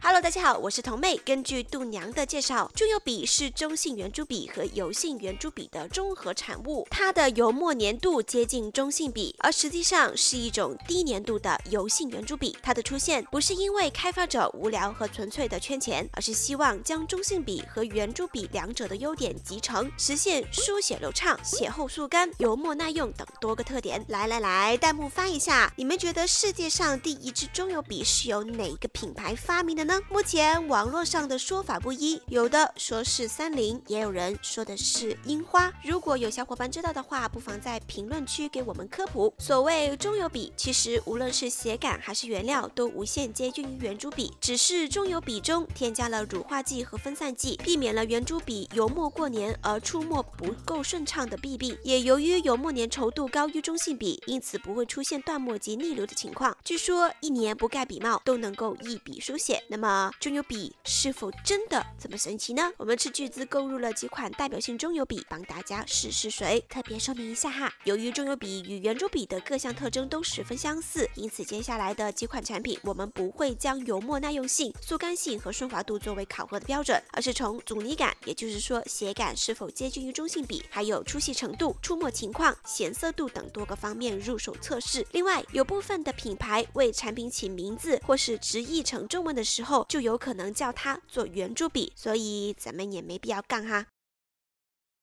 Hello，大家好，我是童妹。根据度娘的介绍，中油笔是中性圆珠笔和油性圆珠笔的综合产物，它的油墨粘度接近中性笔，而实际上是一种低粘度的油性圆珠笔。它的出现不是因为开发者无聊和纯粹的圈钱，而是希望将中性笔和圆珠笔两者的优点集成，实现书写流畅、写后速干、油墨耐用等多个特点。来来来，弹幕發一下，你们觉得世界上第一支中油笔是由哪个品牌发明的呢？目前网络上的说法不一，有的说是三菱，也有人说的是樱花。如果有小伙伴知道的话，不妨在评论区给我们科普。所谓中油笔，其实无论是写感还是原料，都无限接近于圆珠笔，只是中油笔中添加了乳化剂和分散剂，避免了圆珠笔油墨过年而出墨不够顺畅的弊病。也由于油墨粘稠度高于中性笔，因此不会出现断墨及逆流的情况。据说一年不盖笔帽都能够一笔书写。那那么中油笔是否真的这么神奇呢？我们斥巨资购入了几款代表性中油笔，帮大家试试水。特别说明一下哈，由于中油笔与圆珠笔的各项特征都十分相似，因此接下来的几款产品，我们不会将油墨耐用性、速干性和顺滑度作为考核的标准，而是从阻尼感，也就是说写感是否接近于中性笔，还有粗细程度、出墨情况、显色度等多个方面入手测试。另外，有部分的品牌为产品起名字或是直译成中文的时候，后就有可能叫它做圆珠笔，所以咱们也没必要杠哈。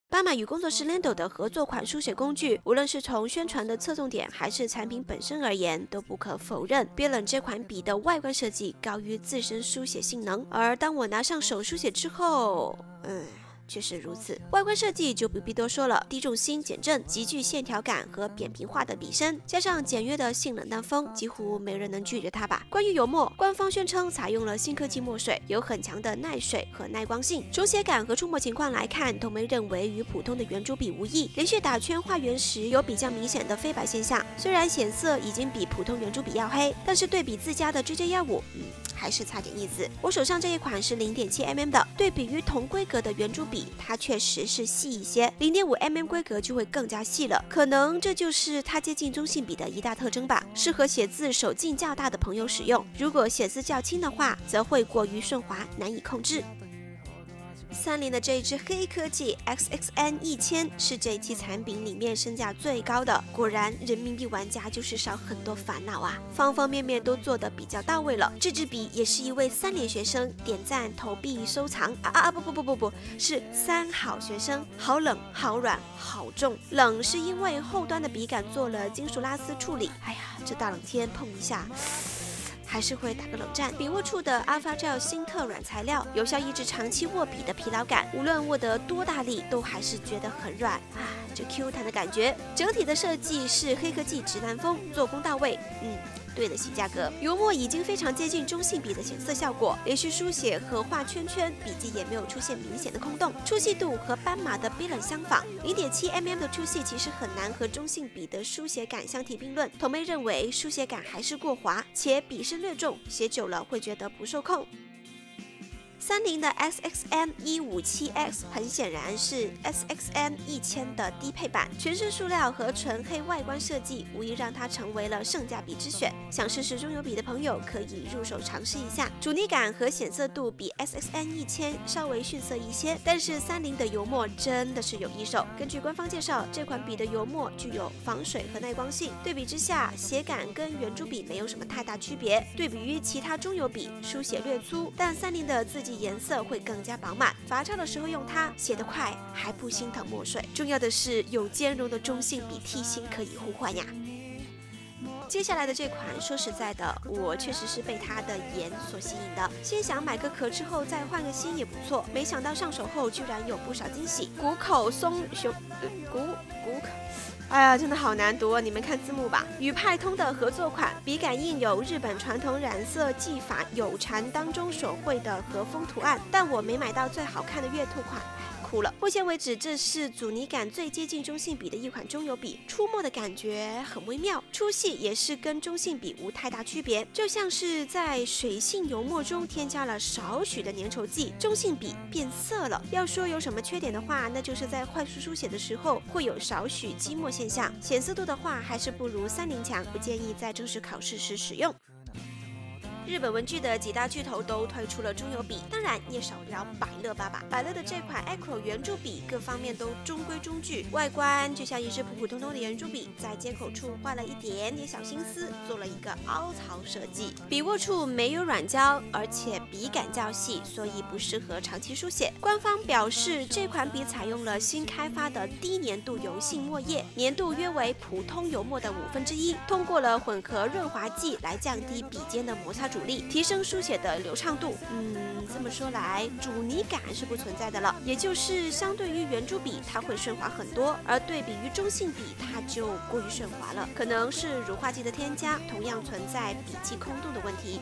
斑马与工作室 Lendo 的合作款书写工具，无论是从宣传的侧重点还是产品本身而言，都不可否认，Billon 这款笔的外观设计高于自身书写性能。而当我拿上手书写之后，嗯。确实如此，外观设计就不必多说了，低重心、减震、极具线条感和扁平化的笔身，加上简约的性冷淡风，几乎没人能拒绝它吧。关于油墨，官方宣称采用了新科技墨水，有很强的耐水和耐光性。从写感和触摸情况来看，都沒認為與普通的圆珠笔无异。连续打圈画圆时有比较明显的飞白现象，虽然显色已经比普通圆珠笔要黑，但是对比自家的 JJ15，嗯，还是差点意思。我手上这一款是零點七 mm 的，对比于同规格的圆珠笔它确实是细一些，零点五 mm 规格就会更加细了，可能这就是它接近中性笔的一大特征吧。适合写字手劲较大的朋友使用，如果写字较轻的话，则会过于顺滑，难以控制。三菱的这一支黑科技 XXN 一千是这一期产品里面身价最高的，果然人民币玩家就是少很多烦恼啊，方方面面都做得比较到位了。这支笔也是一位三聯學生点赞投币收藏啊啊啊不不不不不，是三好学生，好冷好软好重，冷是因为后端的笔杆做了金属拉丝处理，哎呀，这大冷天碰一下。还是会打个冷战。笔握处的 Alpha Gel 新特软材料，有效抑制长期握笔的疲劳感。无论握得多大力，都还是觉得很软啊，这 Q 弹的感觉。整体的设计是黑科技直男风，做工到位，嗯，对得起价格。油墨已经非常接近中性笔的显色效果，连续书写和画圈圈，笔迹也没有出现明显的空洞。粗细度和斑马的 b i l l 相仿，零点七 mm 的粗细其实很难和中性笔的书写感相提并论。童妹认为书写感还是过滑，且笔身。略重，写久了会觉得不受控。三菱的 SXM 一五七 X 很显然是 SXM 一千的低配版，全是塑料和纯黑外观设计，无疑让它成为了性价比之选。想试试中油笔的朋友可以入手尝试一下。阻尼感和显色度比 SXM 一千稍微逊色一些，但是三菱的油墨真的是有一手。根据官方介绍，这款笔的油墨具有防水和耐光性，对比之下，写感跟圆珠笔没有什么太大区别。对比于其他中油笔，书写略粗，但三菱的字迹。颜色会更加饱满，罚抄的时候用它写得快，还不心疼墨水。重要的是有兼容的中性笔替芯可以互换呀。接下来的这款，说实在的，我确实是被它的颜所吸引的。先想买个壳之后再换个芯也不错。没想到上手后居然有不少惊喜。谷口松熊，谷谷口。哎呀，真的好难读啊！你们看字幕吧。与派通的合作款，笔杆印有日本传统染色技法有禅”当中所绘的和风图案，但我没买到最好看的月兔款。哭了。目前为止，这是阻尼感最接近中性笔的一款中油笔，出墨的感觉很微妙，粗细也是跟中性笔无太大区别，就像是在水性油墨中添加了少许的粘稠剂，中性笔变色了。要说有什么缺点的话，那就是在快速书写的时候会有少许积墨现象，显色度的话还是不如三菱强，不建议在正式考试时使用。日本文具的几大巨头都推出了中油笔，当然也少不了百乐爸爸。百乐的这款 Acro 圆珠笔各方面都中规中矩，外观就像一支普普通通的圆珠笔，在接口处花了一点点小心思，做了一个凹槽设计。笔握处没有软胶，而且笔杆较细，所以不适合长期书写。官方表示，这款笔采用了新开发的低粘度油性墨液，粘度约为普通油墨的五分之一，通过了混合润滑剂来降低笔尖的摩擦。阻力提升书写的流畅度，嗯，这么说来，阻尼感是不存在的了。也就是相对于圆珠笔，它会顺滑很多，而对比于中性笔，它就过于顺滑了。可能是乳化剂的添加，同样存在笔迹空洞的问题。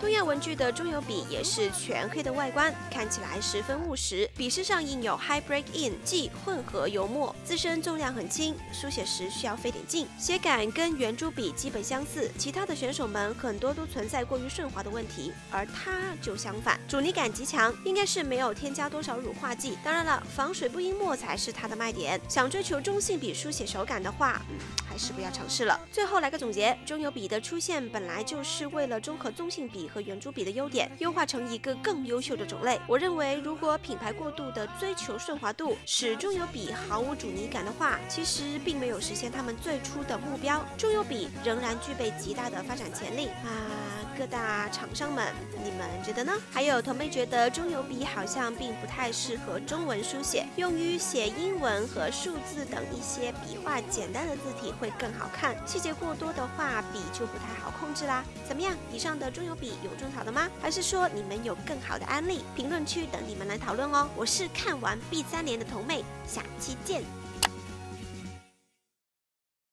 东亚文具的中油笔也是全黑的外观，看起来十分务实。笔身上印有 High Break In，即混合油墨，自身重量很轻，书写时需要费点劲。写感跟圆珠笔基本相似，其他的选手们很多都存在过于顺滑的问题，而它就相反，阻尼感极强，应该是没有添加多少乳化剂。当然了，防水不阴墨才是它的卖点。想追求中性笔书写手感的话，嗯，是不要尝试了。最后来个总结，中油笔的出现本来就是为了综合中性笔。和圆珠笔的优点优化成一个更优秀的种类。我认为，如果品牌过度的追求顺滑度，使中油笔毫无阻尼感的话，其实并没有实现他们最初的目标。中油笔仍然具备极大的发展潜力啊！各大厂商们，你们觉得呢？还有同妹觉得中油笔好像并不太适合中文书写，用于写英文和数字等一些笔画简单的字体会更好看。细节过多的话，笔就不太好控制啦。怎么样？以上的中油笔有种草的吗？还是说你们有更好的案例？评论区等你们来讨论哦。我是看完 B 三连的童妹，下期见。